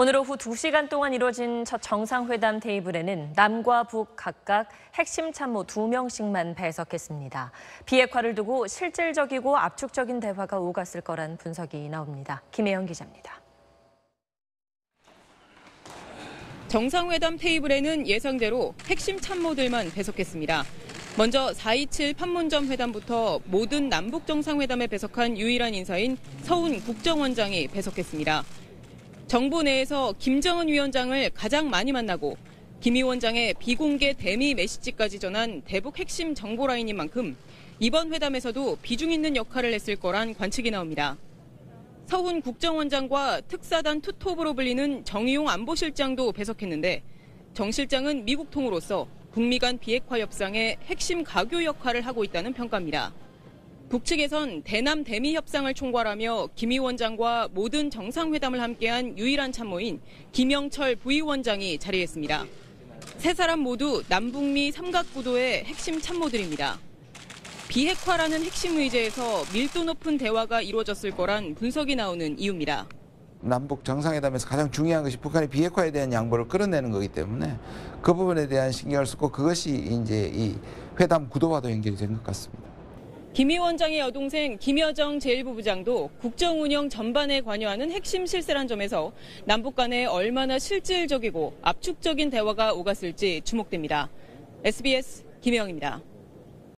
오늘 오후 2시간 동안 이뤄진 첫 정상회담 테이블에는 남과 북 각각 핵심 참모 2명씩만 배석했습니다. 비핵화를 두고 실질적이고 압축적인 대화가 오갔을 거란 분석이 나옵니다. 김혜영 기자입니다. 정상회담 테이블에는 예상대로 핵심 참모들만 배석했습니다. 먼저 4.27 판문점 회담부터 모든 남북 정상회담에 배석한 유일한 인사인 서훈 국정원장이 배석했습니다. 정부 내에서 김정은 위원장을 가장 많이 만나고 김 위원장의 비공개 대미 메시지까지 전한 대북 핵심 정보 라인인 만큼 이번 회담에서도 비중 있는 역할을 했을 거란 관측이 나옵니다. 서훈 국정원장과 특사단 투톱으로 불리는 정의용 안보실장도 배석했는데 정 실장은 미국 통으로서 북미 간 비핵화 협상의 핵심 가교 역할을 하고 있다는 평가입니다. 북측에선 대남 대미 협상을 총괄하며 김 위원장과 모든 정상회담을 함께한 유일한 참모인 김영철 부위원장이 자리했습니다. 세 사람 모두 남북미 삼각구도의 핵심 참모들입니다. 비핵화라는 핵심 의제에서 밀도 높은 대화가 이루어졌을 거란 분석이 나오는 이유입니다. 남북 정상회담에서 가장 중요한 것이 북한의 비핵화에 대한 양보를 끌어내는 거기 때문에 그 부분에 대한 신경을 쓰고 그것이 이제 이 회담 구도와도 연결이 된 것 같습니다. 김 위원장의 여동생 김여정 제1부부장도 국정 운영 전반에 관여하는 핵심 실세란 점에서 남북 간에 얼마나 실질적이고 압축적인 대화가 오갔을지 주목됩니다. SBS 김영입니다.